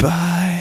Goodbye.